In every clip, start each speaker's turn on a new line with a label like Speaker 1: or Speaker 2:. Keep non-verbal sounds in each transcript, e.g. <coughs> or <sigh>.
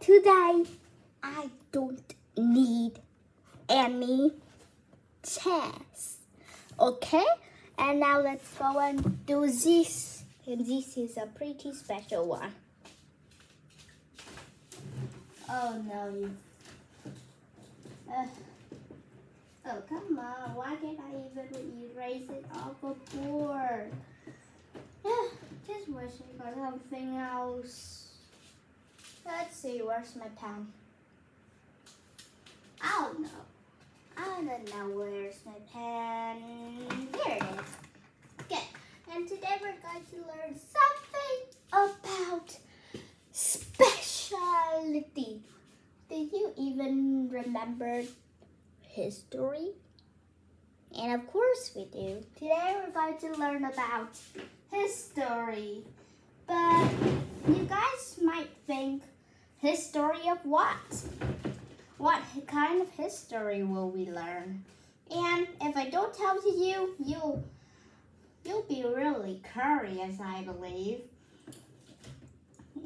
Speaker 1: today I don't need any chairs. Okay? And now let's go and do this. And this is a pretty special one. Oh no. Uh, oh, come on. Why can't I even erase it off the board? <sighs> Just wish wishing for something else. Let's see, where's my pen? I don't know. I don't know where's my pen. Here it is. Okay, and today we're going to learn something about specialty. Do you even remember history? And of course we do. Today we're going to learn about history. But you guys might think, history of what? What kind of history will we learn? And if I don't tell to you, you'll you'll be really curious, I believe.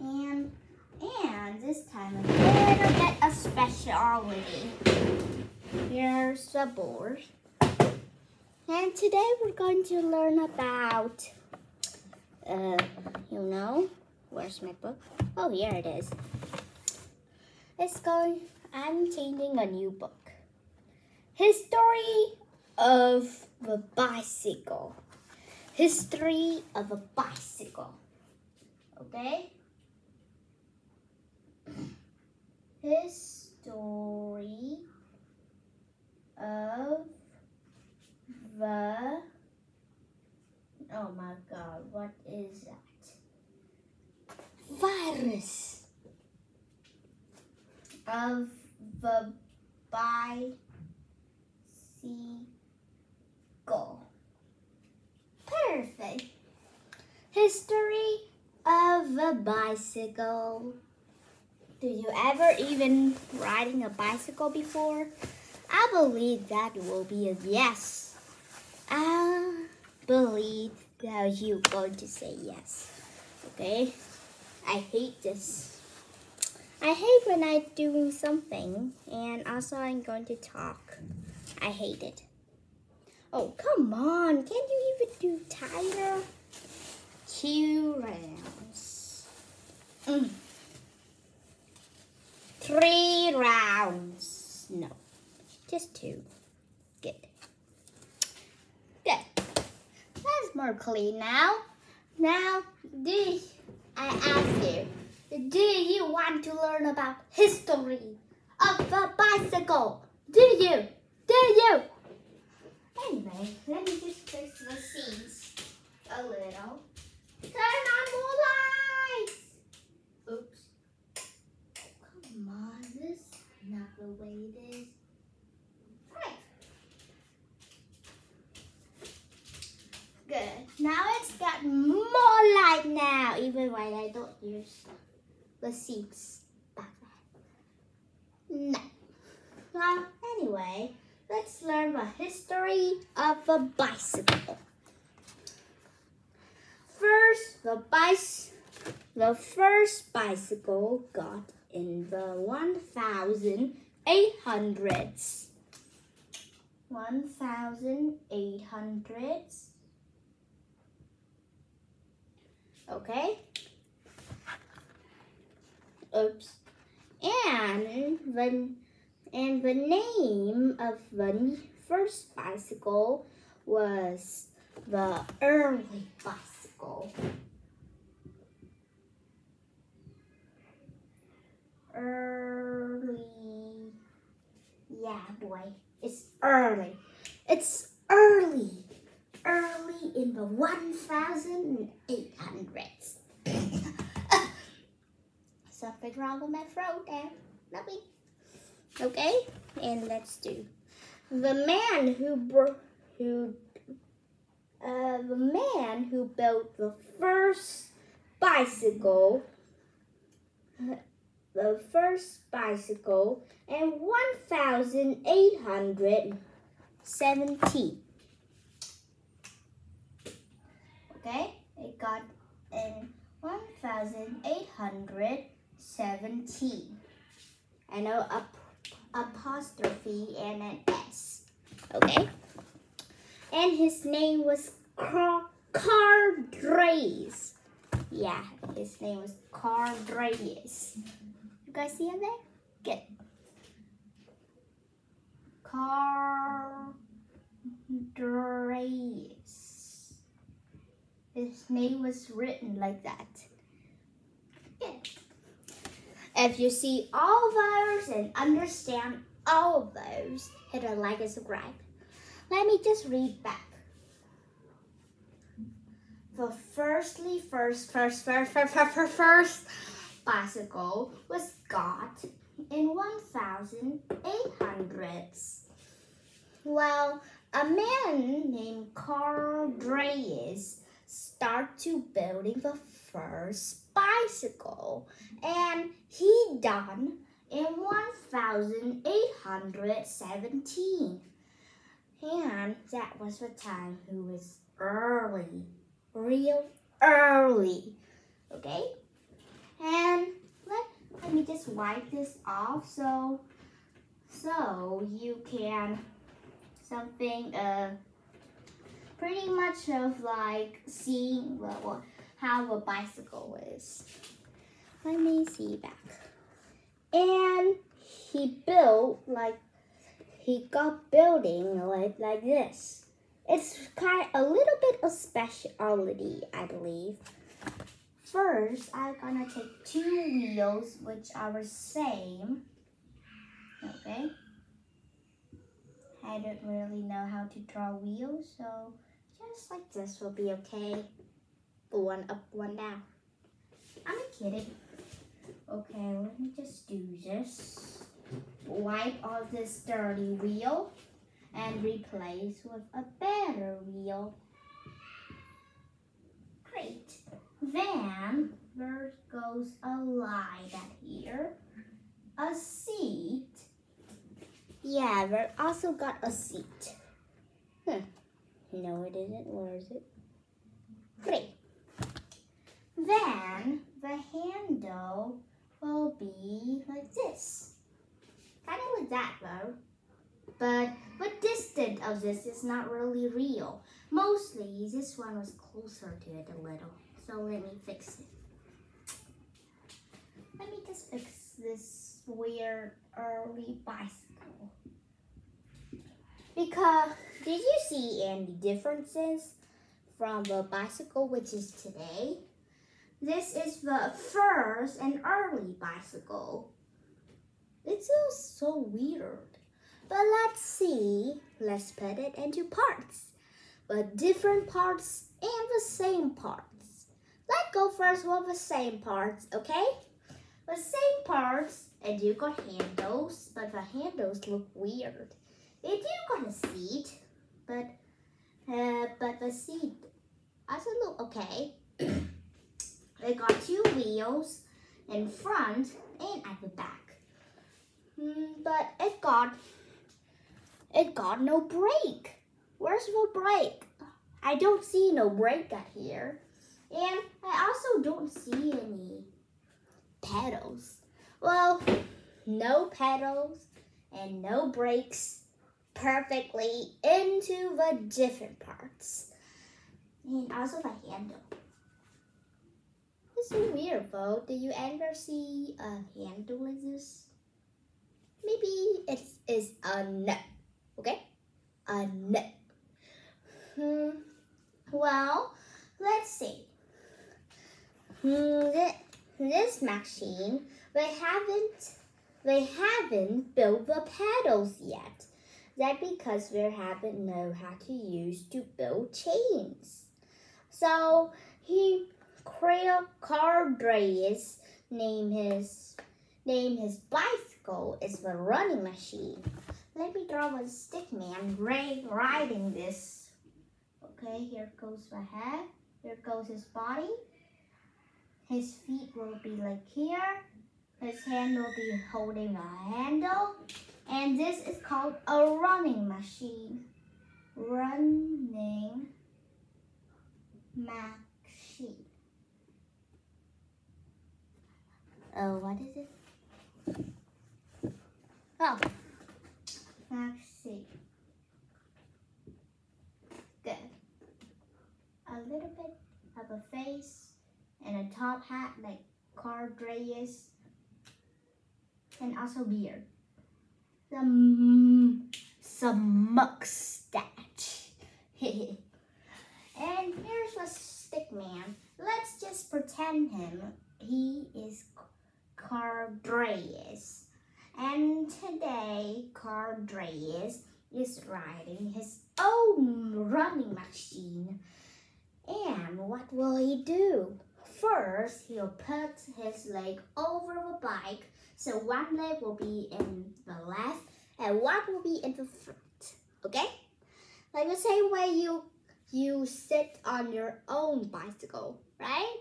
Speaker 1: And and this time I'm gonna get a specialty. Here's the board. And today we're going to learn about uh, you know, where's my book? Oh, here it is. It's going, I'm changing a new book. History of the bicycle. History of a bicycle. Okay? History of the Oh my god, what is that? Virus of the bicycle. Perfect. History of a bicycle. Do you ever even riding a bicycle before? I believe that will be a yes. I believe that you're going to say yes. Okay? I hate this. I hate when I do something and also I'm going to talk. I hate it. Oh, come on. Can't you even do tighter? Two rounds. Mm. Three rounds. No, just two. Good. Good. That's more clean now. Now, do I ask you, do you want to learn about history of a bicycle? Do you? Do you? Anyway, let me just fix the scenes a little. Turn on more lights! Oops. Come on, this is not the way it is. Good. Now it's got more light now, even when I don't use the seats back then. No. Well, anyway, let's learn the history of a bicycle. First, the bice, the first bicycle got in the 1800s. 1800s. Okay? Oops. And the, and the name of the first bicycle was the early bicycle. Early. Yeah, boy. It's early. It's early early in the 1800s. <coughs> Something wrong with my throat there. Nothing. Okay, and let's do the man who who uh, the man who built the first bicycle, the first bicycle in 1870. Okay, it got in 1817. and no ap- apostrophe and an S. Okay? And his name was Car- Cardreas. Yeah, his name was Cardreas. You guys see him there? Good. Cardreas. His name was written like that. If you see all of those and understand all of those, hit a like and subscribe. Let me just read back. The firstly, first, first, first, first, first, first, first bicycle was got in 1800s. Well, a man named Carl Dreyer started to building the first bicycle, and he done in 1817. And that was the time who was early, real early. Okay? And let, let me just wipe this off so so you can something uh pretty much of like seeing what, how a bicycle is. Let me see back. And he built like he got building like like this. It's kind of a little bit of speciality, I believe. First, I'm gonna take two wheels which are the same. Okay. I don't really know how to draw wheels, so just like this will be okay. One up, one down. I'm kidding. Okay, let me just do this. Wipe off this dirty wheel and replace with a better wheel. Great. Then there goes a light at here. A seat. Yeah, we also got a seat. Hmm. No, it isn't. Where is it? Great. Then the handle will be like this. Kind of like that though. But the distance of this is not really real. Mostly this one was closer to it a little. So let me fix it. Let me just fix this weird early bicycle. Because did you see any differences from the bicycle which is today? This is the first and early bicycle. It feels so weird. But let's see. Let's put it into parts. But different parts and the same parts. Let's go first with the same parts, okay? The same parts, and you got handles, but the handles look weird. They do got a seat, but uh, but the seat also look okay. <coughs> they got two wheels in front and at the back. Mm, but it got it got no brake. Where's the brake? I don't see no brake at here. And I also don't see any pedals. Well, no pedals and no brakes perfectly into the different parts. And also the handle. This is weird though. Do you ever see a handle like this? Maybe it is a nut. Okay? A nut. Hmm. Well, let's see. Hmm, th- this machine, they haven't they haven't built the pedals yet. That because we haven't know how to use to build chains. So he Crail Cardreas name his name his bicycle is the running machine. Let me draw a stick man riding this. Okay, here goes the head. Here goes his body. His feet will be like here. His hand will be holding a handle. And this is called a running machine. Running machine. Oh, what is it? Oh, let's. Good. A little bit of a face and a top hat like Carl Dreyer and also beard. Some some mustache. <laughs> and here's a stick man. Let's just pretend him. He is Carl Dreyer. And today Carl Dreyer is riding his own running machine. And what will he do? First, he'll put his leg over the bike so one leg will be in the left and one will be in the front. Okay? Like the same way you you sit on your own bicycle, right?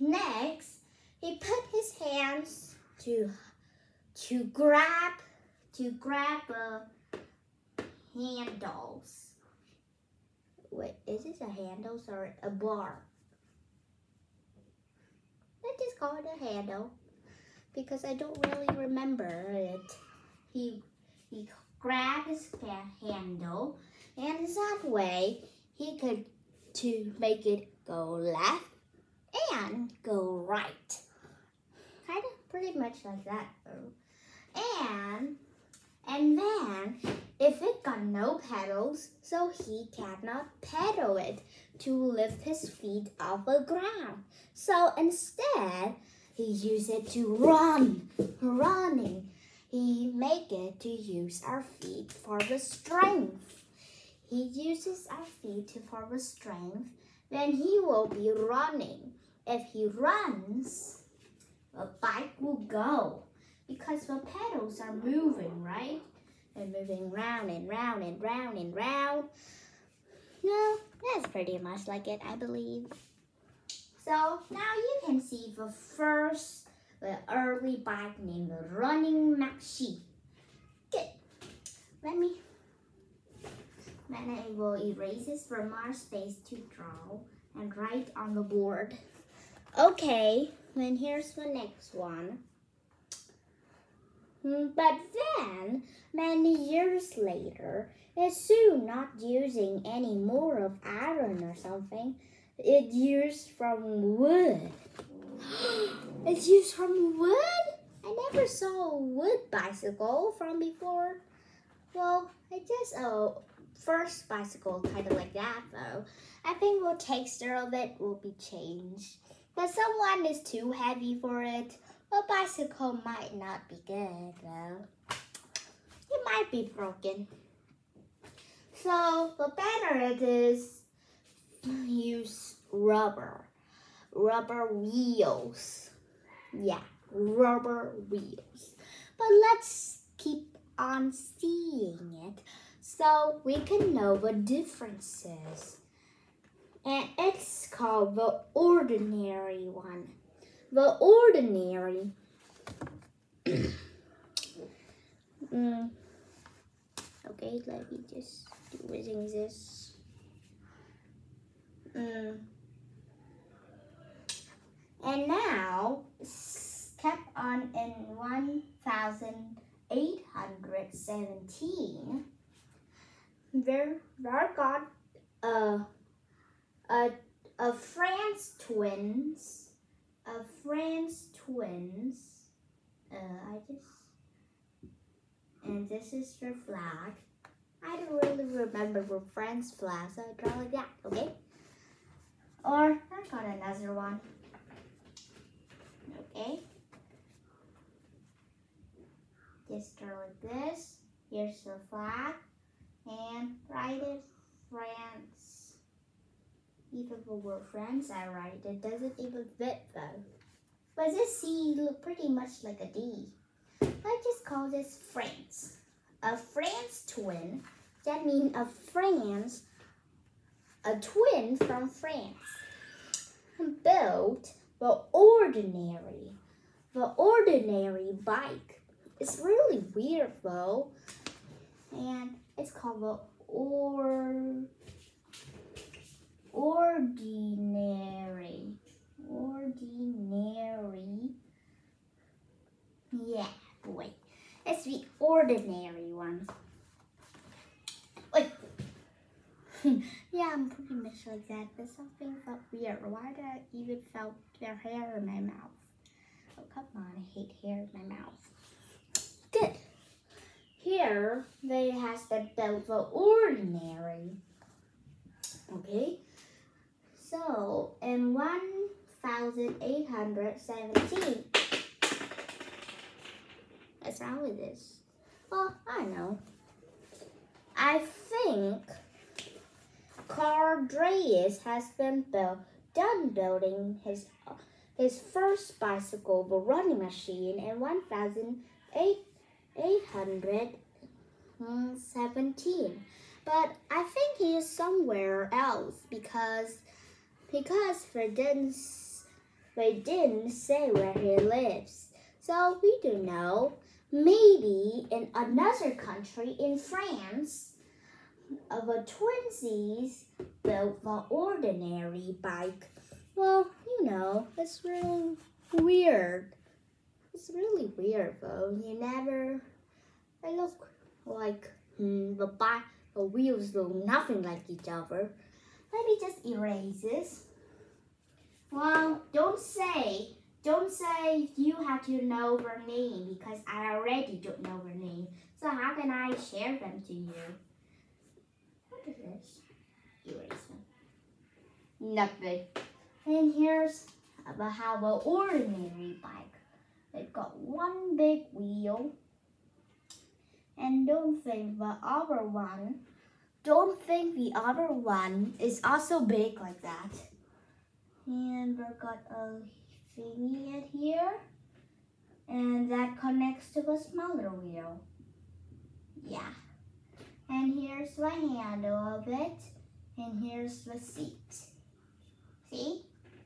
Speaker 1: Next, he put his hands to to grab to grab the handles. Wait, is this a handle or a bar? Let's just call it a handle because I don't really remember it. He he grabbed his handle and that way he could to make it go left and go right. Kind of pretty much like that though. And and then if it got no pedals, so he cannot pedal it to lift his feet off the ground. So instead, he used it to run, running. He make it to use our feet for the strength. He uses our feet for the strength, then he will be running. If he runs, the bike will go because the pedals are moving, right? They're moving round and round and round and round. No, that's pretty much like it, I believe. So now you can see the first, the early bike named the Running Maxi. Good. Let me, then I will erase this from our space to draw and write on the board. Okay, then here's the next one. Hmm, but then, many years later, it's soon not using any more of iron or something. It's used from wood. <gasps> it's used from wood? I never saw a wood bicycle from before. Well, I guess a first bicycle kind of like that though. I think the texture of it will be changed. But someone is too heavy for it. A bicycle might not be good though. It might be broken. So the better it is, use rubber. Rubber wheels. Yeah, rubber wheels. But let's keep on seeing it so we can know the differences. And it's called the ordinary one. The ordinary. mm. Okay, let me just do this. Mm. And now, kept on in 1817, there, there got a, a, a France twins, a France twins, uh, I just, and this is your flag. I don't really remember the France flag, so I draw like that, okay? Or I got another one. Okay. Just draw like this. Here's the flag. And write it France. Even the word France I write, it doesn't even fit though. But this C look pretty much like a D. I just call this France. A France twin. That means a France a twin from France, built the ordinary, the ordinary bike. It's really weird though, and it's called the or ordinary, ordinary. Yeah, boy. It's the ordinary one. Wait. <laughs> yeah, I'm pretty much like that, but something felt weird. Why did I even felt their hair in my mouth? Oh, come on, I hate hair in my mouth. Good. Here, they has the, belt for ordinary. Okay. So, in 1817, what's wrong with this? Well, I know. I think Carl has been built, done building his his first bicycle, the running machine, in 1817. But I think he is somewhere else because because they didn't they didn't say where he lives. So we don't know. Maybe in another country in France, the twinsies built the ordinary bike. Well, you know, it's really weird. It's really weird though. You never, I look like hmm, the bike the wheels look nothing like each other. Let me just erase this. Well, don't say, don't say you have to know her name because I already don't know her name. So how can I share them to you? What is this? Erase them. Nothing. And here's about how the ordinary bike. They've got one big wheel and don't think the other one, don't think the other one is also big like that. And we've got a thingy in here, and that connects to the smaller wheel. Yeah. And here's the handle of it, and here's the seat. See?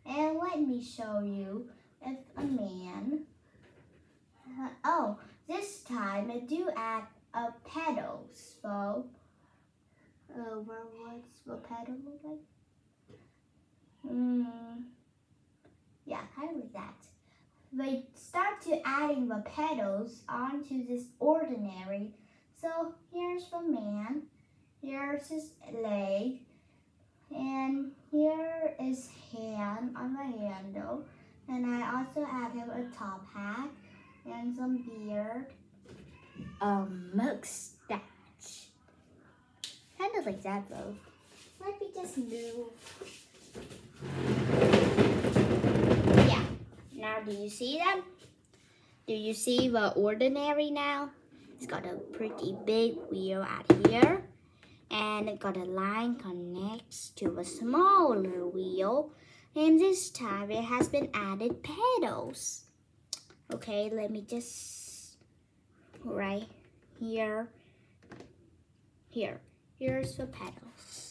Speaker 1: And let me show you if a man, uh, oh, this time I do add a pedal. So, uh, where what's the pedal like? Hmm. Yeah, of like that. They start to adding the petals onto this ordinary. So here's the man, here's his leg, and here is hand on the handle. And I also added a top hat and some beard a mustache. Kind of like that though. Let me just move. Yeah. Now do you see them? Do you see the ordinary now? It's got a pretty big wheel out here. And it got a line connects to a smaller wheel. And this time it has been added pedals. Okay, let me just right here. Here. Here's the pedals.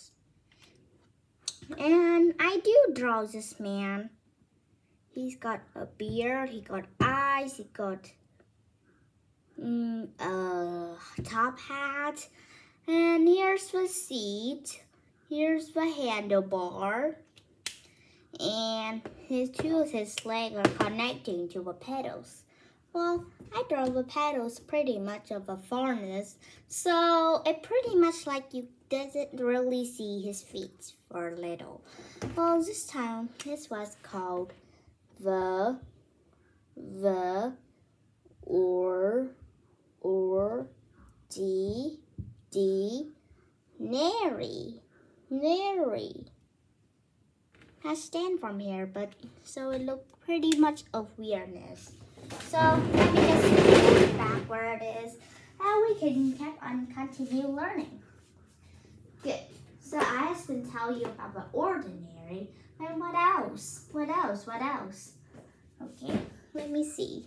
Speaker 1: And I do draw this man. He's got a beard, he got eyes, he got mm, a top hat. And here's the seat. Here's the handlebar. And his two of his legs are connecting to the pedals. Well, I draw the pedals pretty much of a farness, so it pretty much like you doesn't really see his feet for a little. Well, this time this was called the the or or d d nary nary. I stand from here, but so it looked pretty much of weirdness. So let me just put back where it is and we can keep on continue learning. Good. So I have to tell you about the ordinary. And what else? What else? What else? Okay, let me see.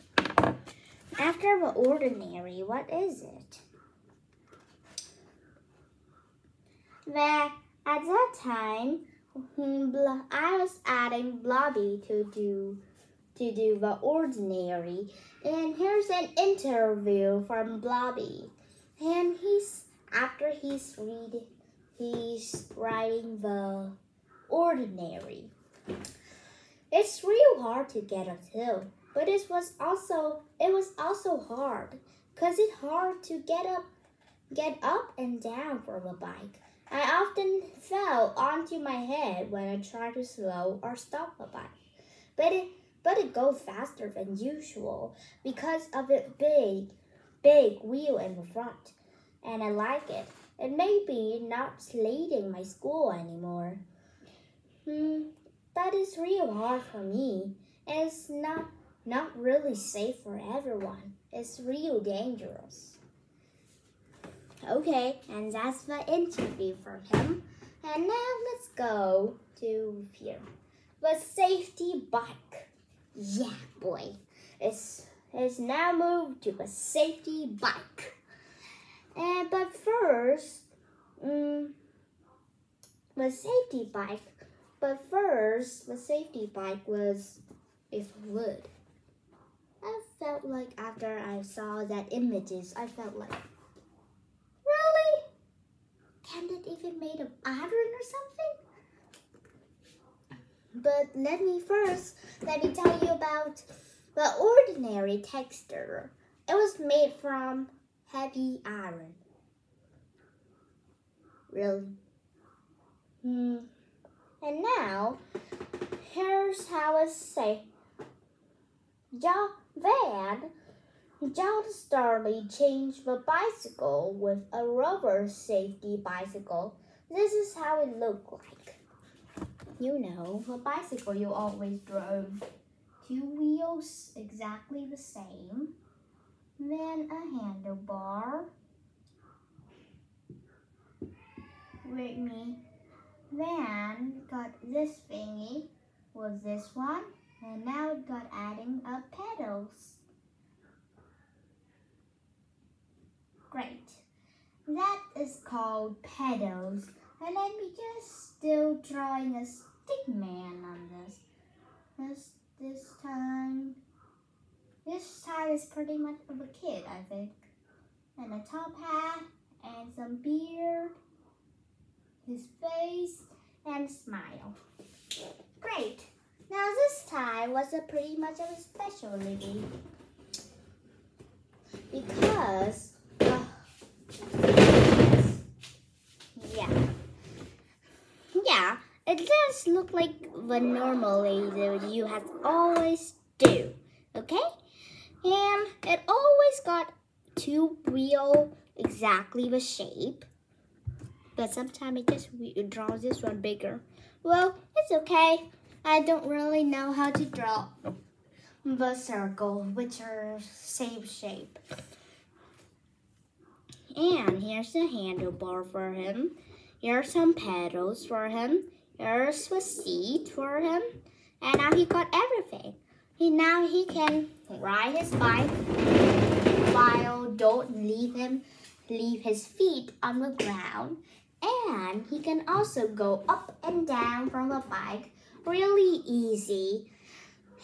Speaker 1: After the ordinary, what is it? That at that time, I was adding Blobby to do to do the ordinary. And here's an interview from Blobby. And he's after he's reading he's writing the ordinary. It's real hard to get a two, but it was also it was also hard Cause it's hard to get up get up and down from a bike. I often fell onto my head when I tried to slow or stop a bike. But it but it goes faster than usual because of its big big wheel in the front. And I like it. It may be not slating my school anymore. Hmm, but it's real hard for me. It's not not really safe for everyone. It's real dangerous. Okay, and that's the interview for him. And now let's go to here. The safety bike. Yeah, boy. It's it's now moved to a safety bike. And but first, um, the safety bike. But first, the safety bike was is wood. I felt like after I saw that images, I felt like really? can it even made of iron or something? But let me first, let me tell you about the ordinary texture. It was made from heavy iron. Really? Hmm. And now, here's how I say. Ja Van John Starley changed the bicycle with a rubber safety bicycle. This is how it looked like. You know, a bicycle you always drove. Two wheels exactly the same. Then a handlebar. With me. Then got this thingy was this one. And now it got adding up pedals. Great. That is called pedals. And let me just still drawing a stick man on this. This this time this time is pretty much of a kid, I think. And a top hat and some beard, his face, and smile. Great. Now this time was a pretty much of a special lady. Because uh, yeah. Yeah, it does look like the normally that you have always do. Okay? And it always got two wheel exactly the shape. But sometimes it just draws this one bigger. Well, it's okay. I don't really know how to draw the circle, which are same shape. And here's the handlebar for him. Here's some pedals for him. Here's the seat for him. And now he got everything. He now he can ride his bike while don't leave him leave his feet on the ground. And he can also go up and down from the bike really easy.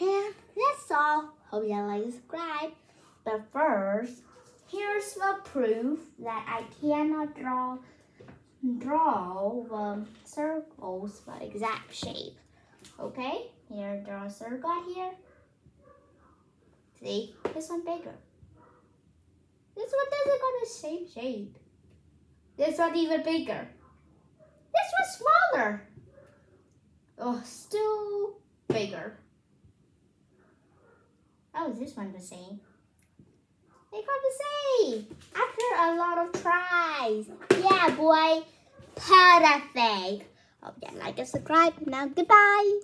Speaker 1: And that's all. Hope you like subscribe. But first, Here's the proof that I cannot draw draw the circles the exact shape. Okay, here draw a circle here. See, this one bigger. This one doesn't got the same shape. This one even bigger. This one smaller. Oh, still bigger. Oh, this one the same. Got to say after a lot of tries. Yeah, boy. Perfect. Hope you like and subscribe. Now, goodbye.